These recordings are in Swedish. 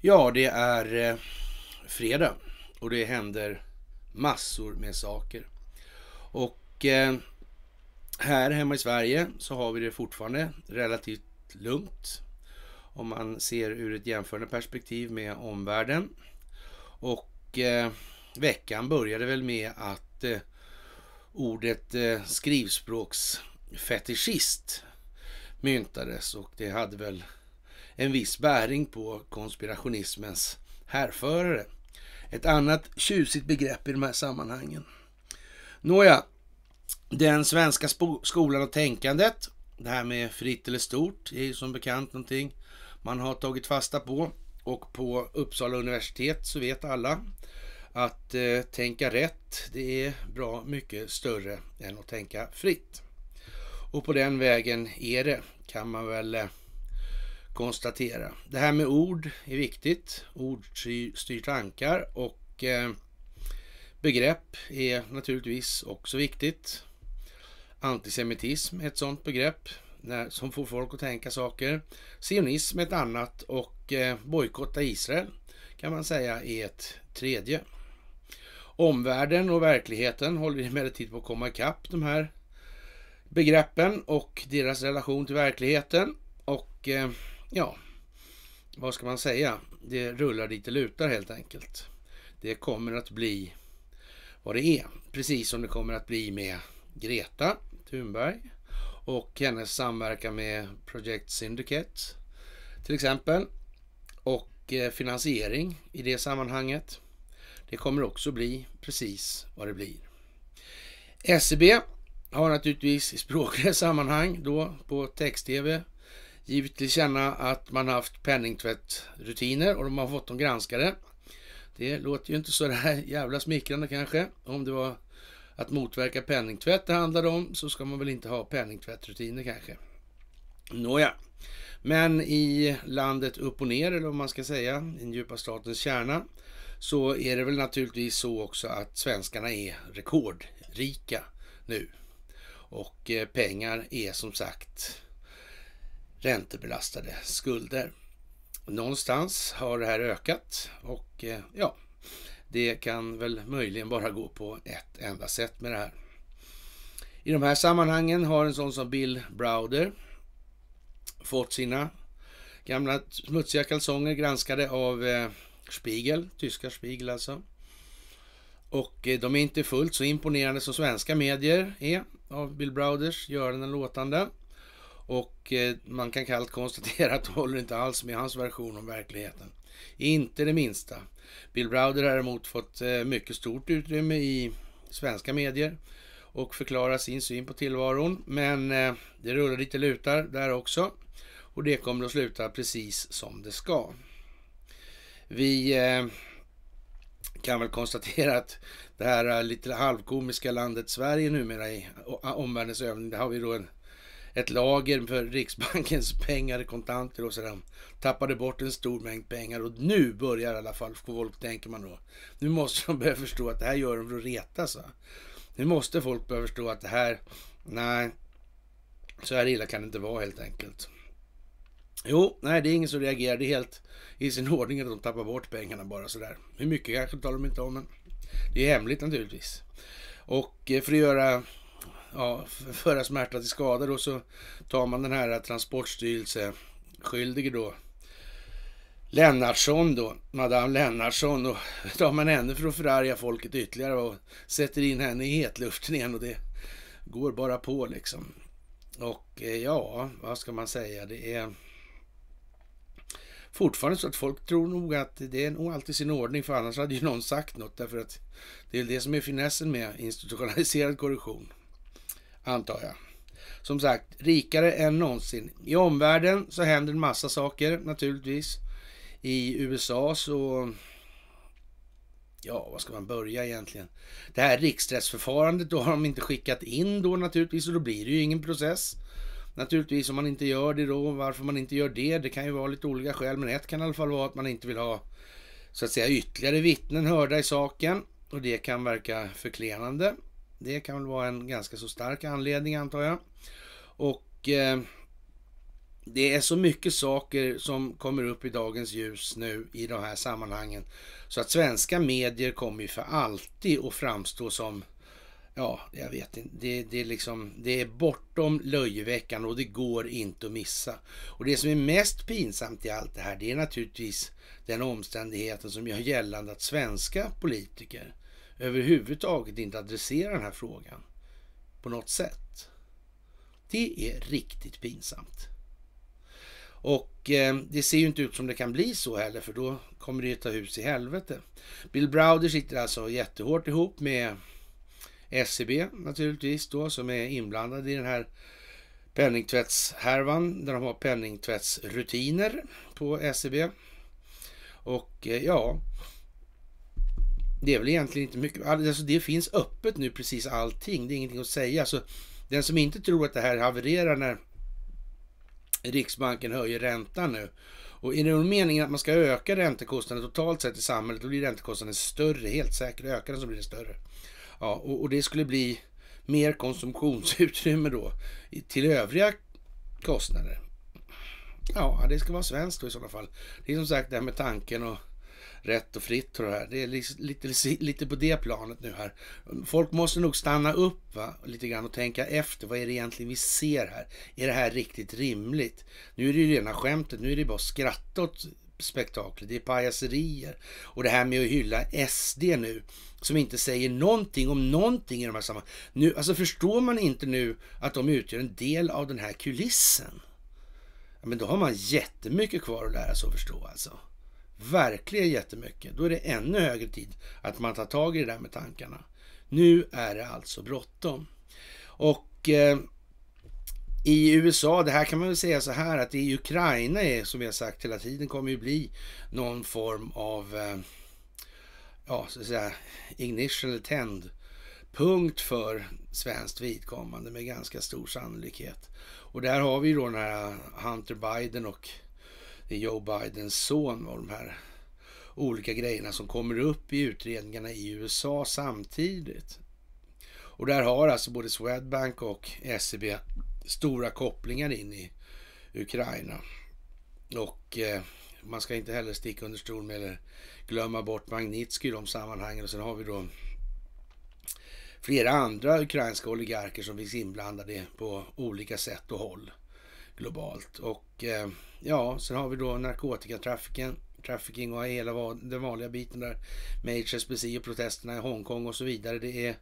Ja, det är eh, fredag och det händer massor med saker. Och eh, här hemma i Sverige så har vi det fortfarande relativt lugnt om man ser ur ett jämförande perspektiv med omvärlden. Och eh, veckan började väl med att eh, ordet eh, skrivspråksfetischist myntades och det hade väl en viss bäring på konspirationismens härförare. Ett annat tjusigt begrepp i de här sammanhangen. Nåja, den svenska skolan och tänkandet, det här med fritt eller stort, är ju som bekant någonting man har tagit fasta på. Och på Uppsala universitet så vet alla att eh, tänka rätt, det är bra mycket större än att tänka fritt. Och på den vägen är det, kan man väl eh, konstatera. Det här med ord är viktigt. Ord styr tankar och eh, begrepp är naturligtvis också viktigt. Antisemitism är ett sådant begrepp som får folk att tänka saker. Sionism är ett annat och eh, bojkotta Israel kan man säga är ett tredje. Omvärlden och verkligheten håller emellertid på att komma ikapp de här begreppen och deras relation till verkligheten. Och eh, ja, vad ska man säga? Det rullar dit det lutar helt enkelt. Det kommer att bli vad det är. Precis som det kommer att bli med Greta Thunberg och hennes samverkan med Project Syndicate till exempel. Och eh, finansiering i det sammanhanget. Det kommer också bli precis vad det blir. SEB har naturligtvis i språkliga sammanhang då på text-tv givit till känna att man haft penningtvättrutiner och de har fått dem granskade. Det låter ju inte så där jävla smickrande kanske. Om det var att motverka penningtvätt det handlade om så ska man väl inte ha penningtvättrutiner kanske. Nåja, men i landet upp och ner eller vad man ska säga, i den djupa statens kärna, så är det väl naturligtvis så också att svenskarna är rekordrika nu. Och eh, pengar är som sagt räntebelastade skulder. Någonstans har det här ökat och eh, ja, det kan väl möjligen bara gå på ett enda sätt med det här. I de här sammanhangen har en sån som Bill Browder fått sina gamla smutsiga kalsonger granskade av eh, Spiegel, tyska Spiegel alltså. Och eh, de är inte fullt så imponerande som svenska medier är av Bill Browders görande och låtande. Och eh, man kan kallt konstatera att det håller inte alls med hans version om verkligheten. Inte det minsta. Bill Browder har däremot fått eh, mycket stort utrymme i svenska medier och förklarar sin syn på tillvaron. Men eh, det rullar lite lutar där också. Och det kommer att sluta precis som det ska. Vi kan väl konstatera att det här lite halvkomiska landet Sverige numera i ah, omvärldens övning, där har vi då en ett lager för Riksbankens pengar, kontanter och sådär. Tappade bort en stor mängd pengar och nu börjar i alla fall folk, tänker man då. Nu måste de börja förstå att det här gör de för att reta sig. Nu måste folk börja förstå att det här, nej, så här illa kan det inte vara helt enkelt. Jo, nej, det är ingen som reagerar. Det är helt i sin ordning att de tappar bort pengarna bara sådär. Hur mycket kanske talar de inte om, men det är hemligt naturligtvis. Och eh, för att göra ja, föra smärta till skada då så tar man den här transportstyrelseskyldige då. Lennartsson då, Madame Lennartsson och tar man henne för att förarga folket ytterligare och sätter in henne i hetluften igen och det går bara på liksom. Och eh, ja, vad ska man säga? Det är fortfarande så att folk tror nog att det är nog alltid sin ordning för annars hade ju någon sagt något därför att det är det som är finessen med institutionaliserad korruption antar jag. Som sagt, rikare än någonsin. I omvärlden så händer en massa saker naturligtvis. I USA så... Ja, var ska man börja egentligen? Det här riksrättsförfarandet då har de inte skickat in då naturligtvis och då blir det ju ingen process. Naturligtvis om man inte gör det då, varför man inte gör det, det kan ju vara lite olika skäl, men ett kan i alla fall vara att man inte vill ha så att säga ytterligare vittnen hörda i saken och det kan verka förklenande. Det kan väl vara en ganska så stark anledning antar jag. Och eh, det är så mycket saker som kommer upp i dagens ljus nu i de här sammanhangen. Så att svenska medier kommer ju för alltid att framstå som, ja, jag vet inte, det, det, är liksom, det är bortom löjeväckande och det går inte att missa. Och det som är mest pinsamt i allt det här, det är naturligtvis den omständigheten som gör gällande att svenska politiker överhuvudtaget inte adresserar den här frågan på något sätt. Det är riktigt pinsamt. Och eh, det ser ju inte ut som det kan bli så heller, för då kommer det ju ta hus i helvete. Bill Browder sitter alltså jättehårt ihop med SCB naturligtvis då, som är inblandad i den här penningtvättshärvan, där de har penningtvättsrutiner på SCB. Och eh, ja, det är väl egentligen inte mycket, alltså det finns öppet nu precis allting, det är ingenting att säga. Så den som inte tror att det här havererar när Riksbanken höjer räntan nu. Och är det någon meningen att man ska öka räntekostnaden totalt sett i samhället, då blir räntekostnaden större, helt säkert. Ökar den så blir den större. Ja, och, och det skulle bli mer konsumtionsutrymme då till övriga kostnader. Ja, det ska vara svenskt då i sådana fall. Det är som sagt det här med tanken och rätt och fritt och det här. Det är lite, lite på det planet nu här. Folk måste nog stanna upp va? lite grann och tänka efter. Vad är det egentligen vi ser här? Är det här riktigt rimligt? Nu är det ju rena skämtet. Nu är det bara att skratta åt spektaklet. Det är pajaserier. Och det här med att hylla SD nu, som inte säger någonting om någonting i de här sammanhangen. Nu, alltså förstår man inte nu att de utgör en del av den här kulissen? Ja, men då har man jättemycket kvar att lära sig att förstå alltså verkligen jättemycket, då är det ännu högre tid att man tar tag i det där med tankarna. Nu är det alltså bråttom. Och eh, i USA, det här kan man väl säga så här att i Ukraina är som vi har sagt hela tiden kommer ju bli någon form av eh, ja, så att säga ignition eller tänd punkt för svenskt vidkommande med ganska stor sannolikhet. Och där har vi ju då den här Hunter Biden och det är Joe Bidens son och de här olika grejerna som kommer upp i utredningarna i USA samtidigt. Och där har alltså både Swedbank och SEB stora kopplingar in i Ukraina. Och eh, man ska inte heller sticka under stol med eller glömma bort Magnitsky i de sammanhangen. Och sen har vi då flera andra ukrainska oligarker som finns inblandade på olika sätt och håll globalt. Och eh, ja, sen har vi då narkotikatrafficking trafficking och hela den vanliga biten där med HSBC och protesterna i Hongkong och så vidare. Det är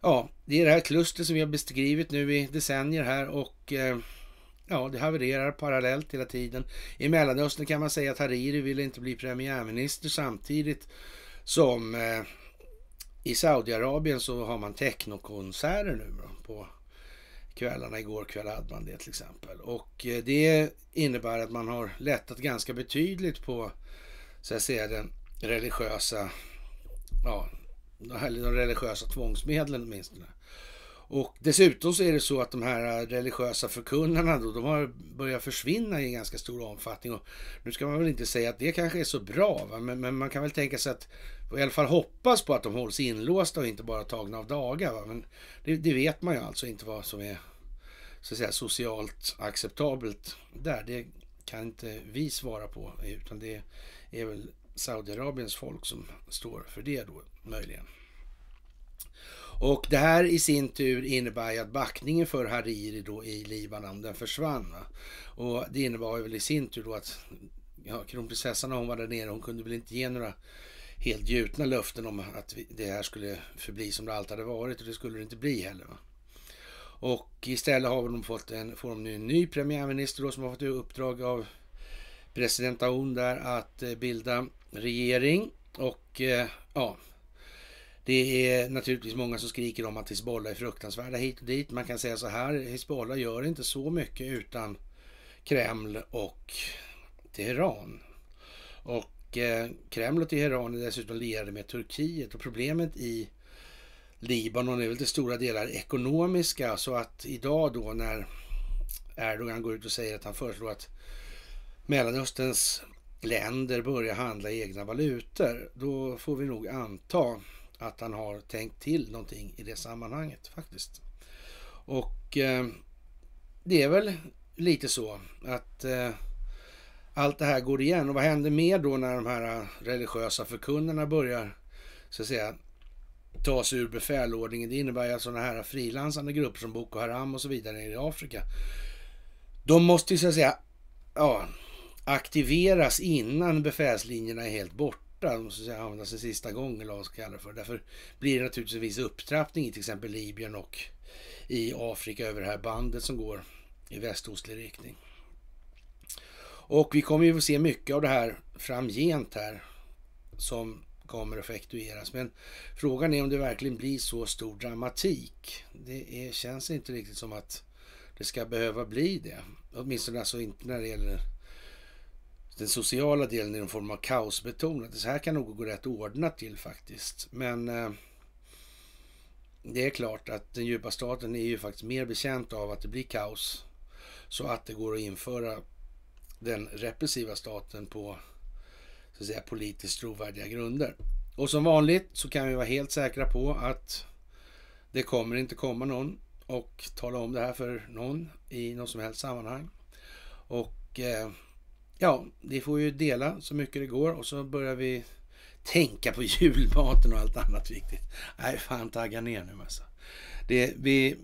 ja, det är det här klustret som vi har beskrivit nu i decennier här och eh, ja, det havererar parallellt hela tiden. I Mellanöstern kan man säga att Hariri ville inte bli premiärminister samtidigt som eh, i Saudiarabien så har man technokonserter nu på kvällarna. Igår kväll hade man det till exempel. Och eh, det innebär att man har lättat ganska betydligt på så att säga den religiösa, ja, de religiösa tvångsmedlen åtminstone. Och dessutom så är det så att de här religiösa förkunnarna då, de har börjat försvinna i ganska stor omfattning. Och nu ska man väl inte säga att det kanske är så bra, va? Men, men man kan väl tänka sig att, i alla fall hoppas på att de hålls inlåsta och inte bara tagna av dagar. Va? Men det, det vet man ju alltså inte vad som är så att säga, socialt acceptabelt där. Det kan inte vi svara på, utan det är väl Saudiarabiens folk som står för det då, möjligen. Och det här i sin tur innebär ju att backningen för Hariri då i Libanon, den försvann. Va? Och det innebar ju väl i sin tur då att ja, kronprinsessan när hon var där nere, hon kunde väl inte ge några helt gjutna löften om att det här skulle förbli som det alltid hade varit och det skulle det inte bli heller. Va? Och istället har de fått en, får de nu en ny premiärminister då, som har fått uppdrag av president Aoun där att eh, bilda regering. Och eh, ja, det är naturligtvis många som skriker om att Hizbollah är fruktansvärda hit och dit. Man kan säga så här, Hizbollah gör inte så mycket utan Kreml och Teheran. Och eh, Kreml och Teheran är dessutom lierade med Turkiet och problemet i Libanon är väl till stora delar ekonomiska så att idag då när Erdogan går ut och säger att han föreslår att Mellanösterns länder börjar handla i egna valutor, då får vi nog anta att han har tänkt till någonting i det sammanhanget faktiskt. Och eh, det är väl lite så att eh, allt det här går igen. Och vad händer mer då när de här eh, religiösa förkunnarna börjar så att säga ta sig ur befälordningen? Det innebär ju att sådana här frilansande grupper som Boko Haram och så vidare i Afrika. De måste ju så att säga ja, aktiveras innan befälslinjerna är helt borta. De måste säga, användas en sista gång eller vad man ska kalla det för. Därför blir det naturligtvis en viss upptrappning i till exempel Libyen och i Afrika över det här bandet som går i västostlig riktning. Och vi kommer ju få se mycket av det här framgent här som kommer att effektueras. Men frågan är om det verkligen blir så stor dramatik. Det är, känns inte riktigt som att det ska behöva bli det. Åtminstone alltså inte när det gäller den sociala delen i någon form av kaosbetonat. Så här kan nog gå rätt ordnat till faktiskt. Men eh, det är klart att den djupa staten är ju faktiskt mer bekänt av att det blir kaos. Så att det går att införa den repressiva staten på så att säga, politiskt trovärdiga grunder. Och som vanligt så kan vi vara helt säkra på att det kommer inte komma någon och tala om det här för någon i något som helst sammanhang. Och eh, ja, det får ju dela så mycket det går och så börjar vi tänka på julmaten och allt annat viktigt. Nej, fan tagga ner nu alltså. Det, vi,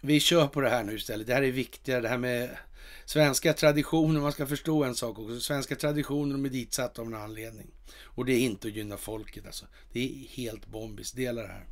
vi kör på det här nu istället. Det här är viktigare. Det här med svenska traditioner. Man ska förstå en sak också. Svenska traditioner de är ditsatta av en anledning. Och det är inte att gynna folket alltså. Det är helt bombis. Dela det här.